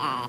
uh,